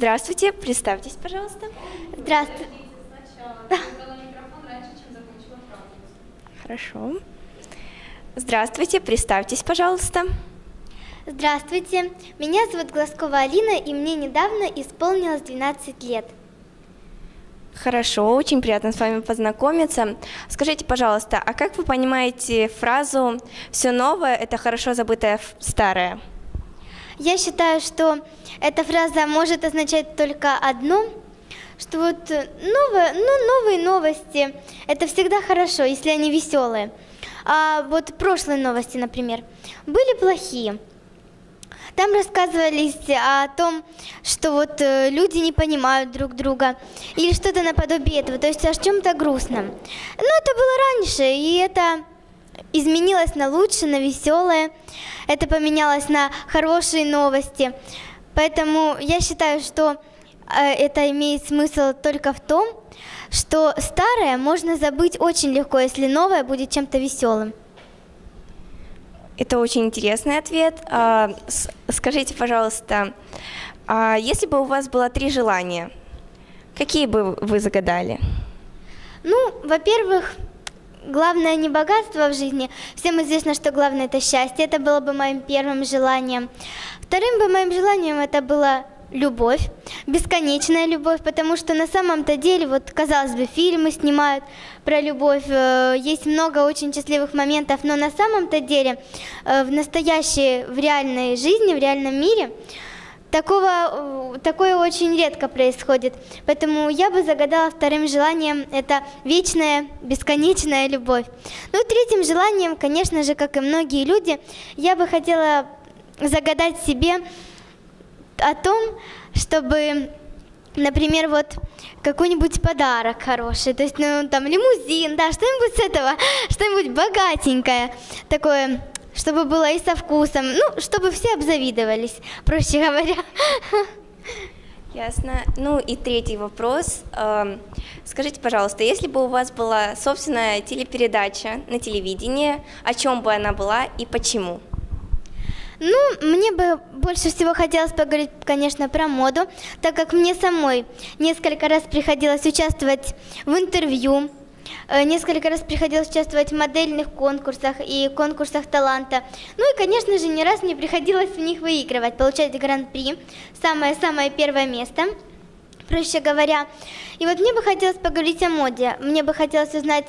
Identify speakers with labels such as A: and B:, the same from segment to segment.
A: Здравствуйте, представьтесь, пожалуйста.
B: Здравствуйте.
A: Хорошо. Здравствуйте, представьтесь, пожалуйста.
B: Здравствуйте. Меня зовут Глазкова Алина, и мне недавно исполнилось 12 лет.
A: Хорошо, очень приятно с вами познакомиться. Скажите, пожалуйста, а как вы понимаете фразу «все новое – это хорошо забытое старое»?
B: Я считаю, что эта фраза может означать только одно, что вот э, новое, ну, новые новости – это всегда хорошо, если они веселые. А вот прошлые новости, например, были плохие. Там рассказывались о том, что вот э, люди не понимают друг друга или что-то наподобие этого, то есть о чем-то грустном. Но это было раньше, и это изменилось на лучше, на веселое. Это поменялось на хорошие новости. Поэтому я считаю, что э, это имеет смысл только в том, что старое можно забыть очень легко, если новое будет чем-то веселым.
A: Это очень интересный ответ. А, Скажите, пожалуйста, а если бы у вас было три желания, какие бы вы загадали?
B: Ну, во-первых, главное не богатство в жизни. Всем известно, что главное это счастье. Это было бы моим первым желанием. Вторым бы моим желанием это была любовь, бесконечная любовь, потому что на самом-то деле, вот казалось бы, фильмы снимают про любовь, э, есть много очень счастливых моментов, но на самом-то деле э, в настоящей, в реальной жизни, в реальном мире Такого, э, такое очень редко происходит. Поэтому я бы загадала вторым желанием это вечная, бесконечная любовь. Ну, третьим желанием, конечно же, как и многие люди, я бы хотела загадать себе о том, чтобы, например, вот какой-нибудь подарок хороший, то есть, ну, там, лимузин, да, что-нибудь с этого, что-нибудь богатенькое, такое, чтобы было и со вкусом, ну, чтобы все обзавидовались, проще говоря.
A: Ясно. Ну и третий вопрос. Эм, Скажите, пожалуйста, если бы у вас была собственная телепередача на телевидении, о чем бы она была и почему?
B: Ну, мне бы больше всего хотелось поговорить, конечно, про моду, так как мне самой несколько раз приходилось участвовать в интервью, несколько раз приходилось участвовать в модельных конкурсах и конкурсах таланта. Ну и, конечно же, не раз мне приходилось в них выигрывать, получать гран-при, самое-самое первое место проще говоря. И вот мне бы хотелось поговорить о моде. Мне бы хотелось узнать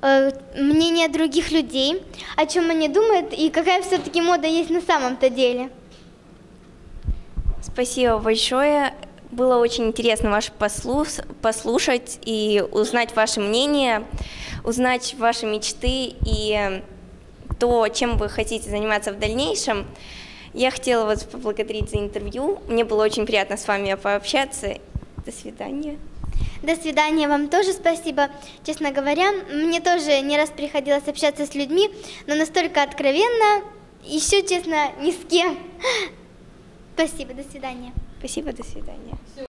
B: э, мнение других людей, о чем они думают и какая все-таки мода есть на самом-то деле.
A: Спасибо большое. Было очень интересно ваш послус- послушать и узнать ваше мнение, узнать ваши мечты и то, чем вы хотите заниматься в дальнейшем. Я хотела вас поблагодарить за интервью. Мне было очень приятно с вами пообщаться. До свидания.
B: До свидания, вам тоже спасибо. Честно говоря, мне тоже не раз приходилось общаться с людьми, но настолько откровенно, еще, честно, ни с кем. Спасибо, до свидания.
A: Спасибо, до свидания.